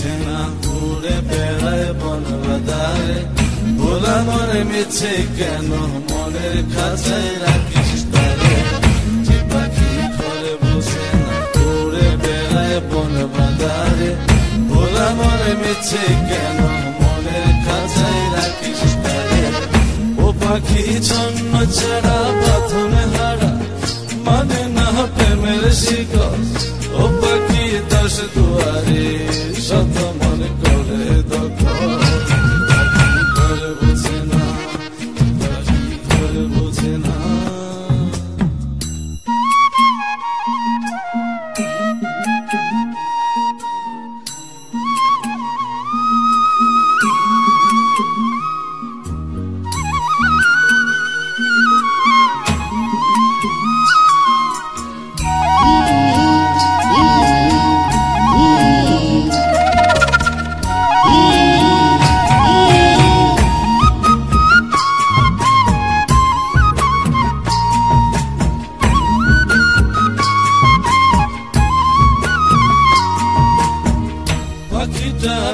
বুঝে না ঘুরে বেড়ায় বন বাদারে ভোলা মনে মিছে কেন মনের খাঁচায় রাখিস তারে। যে পাখি ঘরে বসে না ঘুরে বেড়ায় বন বাদারে ভোলা মনে মিছে কেন মনের খাঁচায় রাখিস তারে। ও পাখি ছন্ন ছাড়া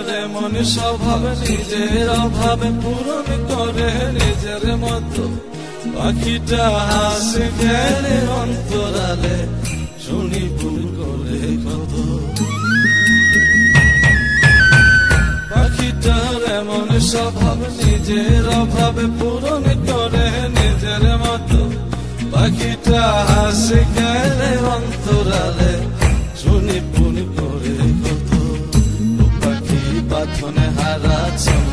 পাখিটার এমন স্বভাব, নিজের অভাবে পূরণ করে, নিজের মতো পাখিটা হাসে গেলে অন্তরালে, শুনি ভুল করে কত। পাখিটার এমন স্বভাব, নিজের অভাবে পূরণ করে, নিজের মতো পাখিটা হাসে গেলে অন্তরালে never